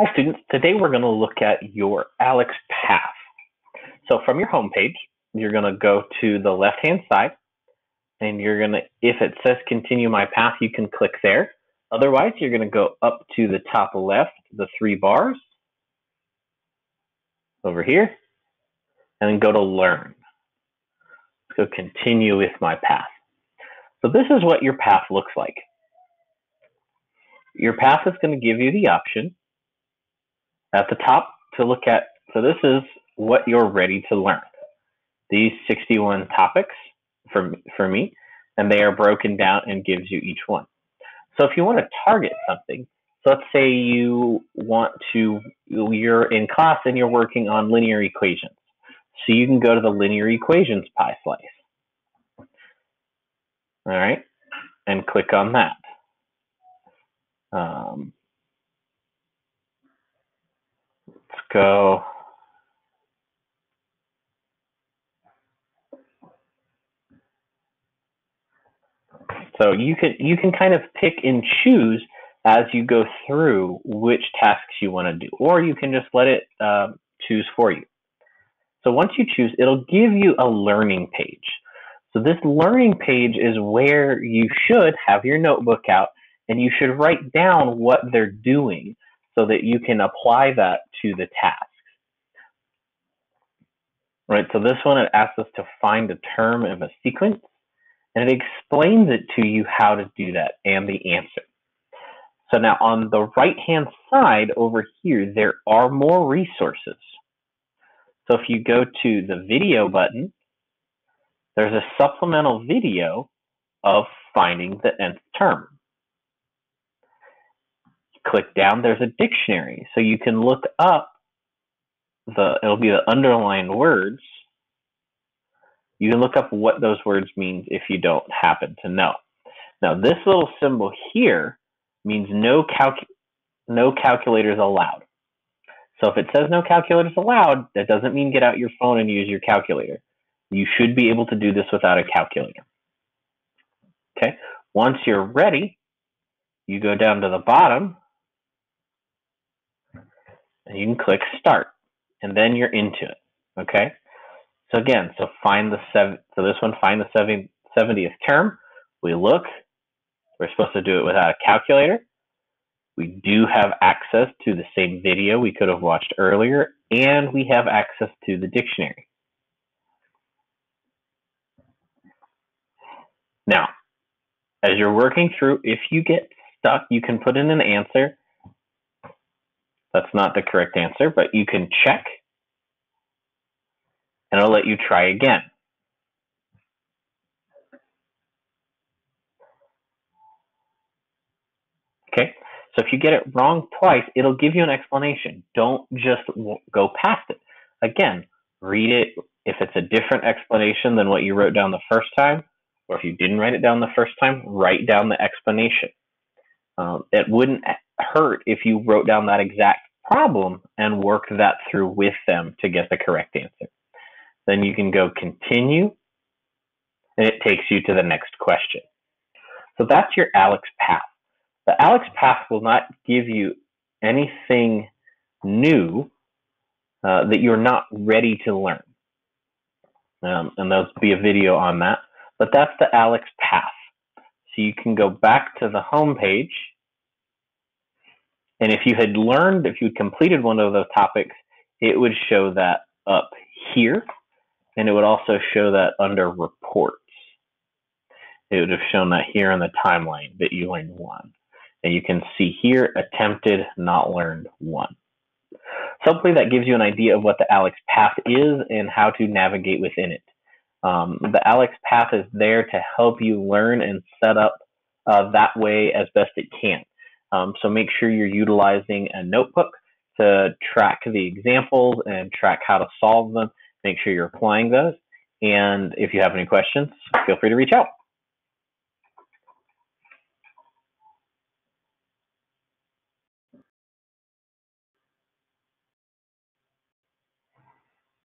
Hi students, today we're going to look at your ALEKS path. So from your home page, you're going to go to the left hand side and you're going to, if it says continue my path, you can click there. Otherwise, you're going to go up to the top left, the three bars over here, and then go to learn. Let's go continue with my path. So this is what your path looks like. Your path is going to give you the option at the top to look at. So this is what you're ready to learn. These 61 topics for, for me, and they are broken down and gives you each one. So if you want to target something, so let's say you want to, you're in class and you're working on linear equations. So you can go to the linear equations pie slice. All right, and click on that. Um, go. So you can you can kind of pick and choose as you go through which tasks you want to do, or you can just let it uh, choose for you. So once you choose, it'll give you a learning page. So this learning page is where you should have your notebook out and you should write down what they're doing so that you can apply that to the task. Right, so this one, it asks us to find a term of a sequence, and it explains it to you how to do that and the answer. So now on the right-hand side over here, there are more resources. So if you go to the video button, there's a supplemental video of finding the nth term click down, there's a dictionary. So you can look up the, it'll be the underlined words. You can look up what those words mean if you don't happen to know. Now this little symbol here means no calc no calculators allowed. So if it says no calculators allowed, that doesn't mean get out your phone and use your calculator. You should be able to do this without a calculator. Okay, once you're ready, you go down to the bottom and you can click start and then you're into it. Okay. So again, so find the seven, so this one, find the 70th term. We look, we're supposed to do it without a calculator. We do have access to the same video we could have watched earlier, and we have access to the dictionary. Now, as you're working through, if you get stuck, you can put in an answer that's not the correct answer, but you can check and it'll let you try again. Okay, so if you get it wrong twice, it'll give you an explanation. Don't just go past it. Again, read it. If it's a different explanation than what you wrote down the first time, or if you didn't write it down the first time, write down the explanation. Um, it wouldn't hurt if you wrote down that exact problem and worked that through with them to get the correct answer. Then you can go continue, and it takes you to the next question. So that's your ALEKS path. The ALEKS path will not give you anything new uh, that you're not ready to learn. Um, and there'll be a video on that. But that's the ALEKS path. So you can go back to the home page and if you had learned, if you had completed one of those topics, it would show that up here. And it would also show that under reports. It would have shown that here in the timeline that you learned one. And you can see here, attempted, not learned one. So hopefully that gives you an idea of what the ALEKS path is and how to navigate within it. Um, the ALEKS path is there to help you learn and set up uh, that way as best it can. Um, so make sure you're utilizing a notebook to track the examples and track how to solve them. Make sure you're applying those. And if you have any questions, feel free to reach out.